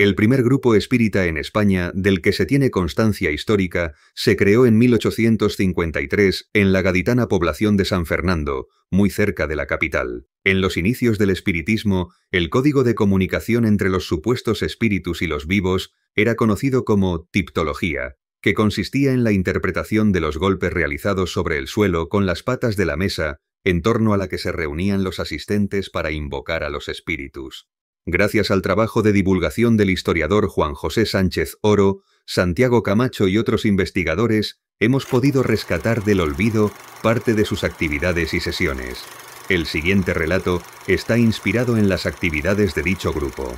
El primer grupo espírita en España del que se tiene constancia histórica se creó en 1853 en la gaditana población de San Fernando, muy cerca de la capital. En los inicios del espiritismo, el código de comunicación entre los supuestos espíritus y los vivos era conocido como tiptología, que consistía en la interpretación de los golpes realizados sobre el suelo con las patas de la mesa en torno a la que se reunían los asistentes para invocar a los espíritus. Gracias al trabajo de divulgación del historiador Juan José Sánchez Oro, Santiago Camacho y otros investigadores, hemos podido rescatar del olvido parte de sus actividades y sesiones. El siguiente relato está inspirado en las actividades de dicho grupo.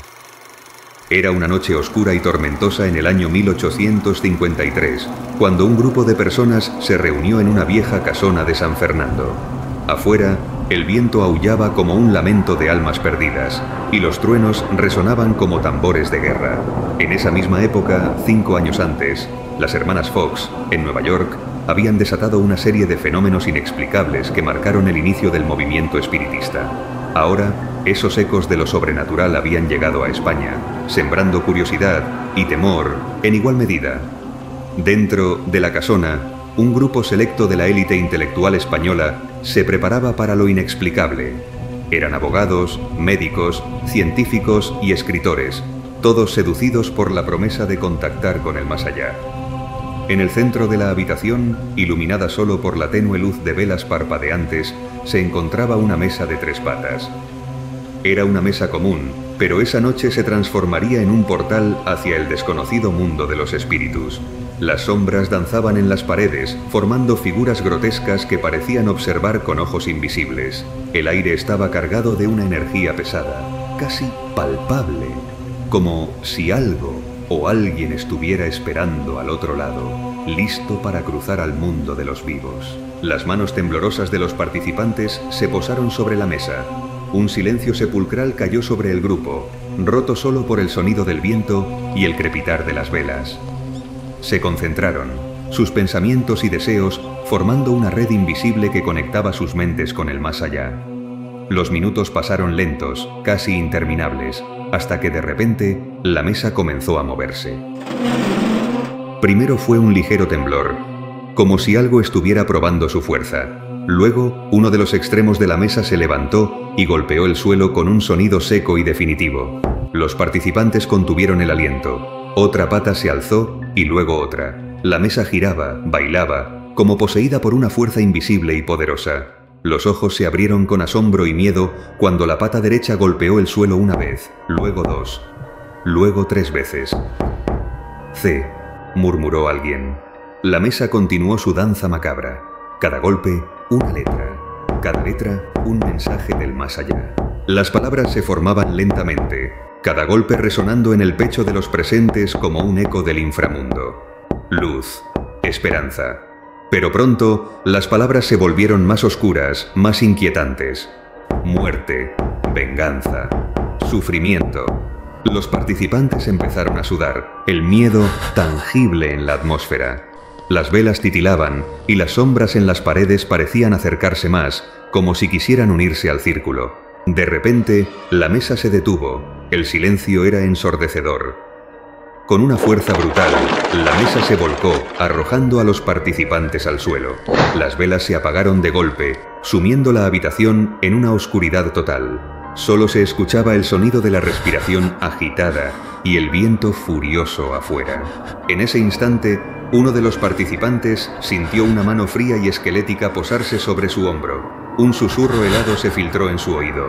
Era una noche oscura y tormentosa en el año 1853, cuando un grupo de personas se reunió en una vieja casona de San Fernando. Afuera, el viento aullaba como un lamento de almas perdidas, y los truenos resonaban como tambores de guerra. En esa misma época, cinco años antes, las hermanas Fox, en Nueva York, habían desatado una serie de fenómenos inexplicables que marcaron el inicio del movimiento espiritista. Ahora, esos ecos de lo sobrenatural habían llegado a España, sembrando curiosidad y temor en igual medida. Dentro de la casona, un grupo selecto de la élite intelectual española se preparaba para lo inexplicable. Eran abogados, médicos, científicos y escritores, todos seducidos por la promesa de contactar con el más allá. En el centro de la habitación, iluminada solo por la tenue luz de velas parpadeantes, se encontraba una mesa de tres patas. Era una mesa común, pero esa noche se transformaría en un portal hacia el desconocido mundo de los espíritus. Las sombras danzaban en las paredes, formando figuras grotescas que parecían observar con ojos invisibles. El aire estaba cargado de una energía pesada, casi palpable, como si algo o alguien estuviera esperando al otro lado, listo para cruzar al mundo de los vivos. Las manos temblorosas de los participantes se posaron sobre la mesa. Un silencio sepulcral cayó sobre el grupo, roto solo por el sonido del viento y el crepitar de las velas. Se concentraron, sus pensamientos y deseos formando una red invisible que conectaba sus mentes con el más allá. Los minutos pasaron lentos, casi interminables, hasta que de repente la mesa comenzó a moverse. Primero fue un ligero temblor, como si algo estuviera probando su fuerza. Luego, uno de los extremos de la mesa se levantó y golpeó el suelo con un sonido seco y definitivo. Los participantes contuvieron el aliento. Otra pata se alzó y luego otra. La mesa giraba, bailaba, como poseída por una fuerza invisible y poderosa. Los ojos se abrieron con asombro y miedo cuando la pata derecha golpeó el suelo una vez, luego dos, luego tres veces. C, murmuró alguien. La mesa continuó su danza macabra. Cada golpe, una letra. Cada letra, un mensaje del más allá. Las palabras se formaban lentamente, cada golpe resonando en el pecho de los presentes como un eco del inframundo. Luz, esperanza, pero pronto las palabras se volvieron más oscuras, más inquietantes. Muerte, venganza, sufrimiento. Los participantes empezaron a sudar, el miedo tangible en la atmósfera. Las velas titilaban y las sombras en las paredes parecían acercarse más, como si quisieran unirse al círculo. De repente, la mesa se detuvo, el silencio era ensordecedor. Con una fuerza brutal, la mesa se volcó, arrojando a los participantes al suelo. Las velas se apagaron de golpe, sumiendo la habitación en una oscuridad total. Solo se escuchaba el sonido de la respiración agitada y el viento furioso afuera. En ese instante, uno de los participantes sintió una mano fría y esquelética posarse sobre su hombro. Un susurro helado se filtró en su oído.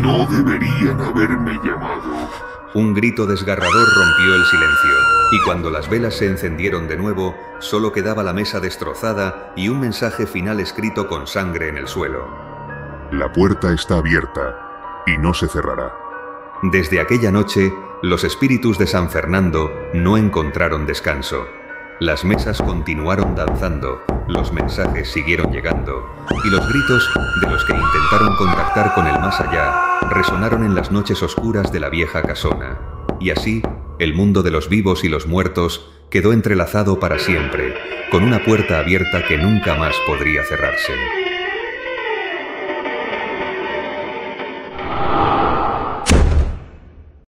No deberían haberme llamado. Un grito desgarrador rompió el silencio, y cuando las velas se encendieron de nuevo, solo quedaba la mesa destrozada y un mensaje final escrito con sangre en el suelo. La puerta está abierta y no se cerrará. Desde aquella noche, los espíritus de San Fernando no encontraron descanso. Las mesas continuaron danzando, los mensajes siguieron llegando, y los gritos de los que intentaron contactar con el más allá resonaron en las noches oscuras de la vieja casona. Y así, el mundo de los vivos y los muertos quedó entrelazado para siempre, con una puerta abierta que nunca más podría cerrarse.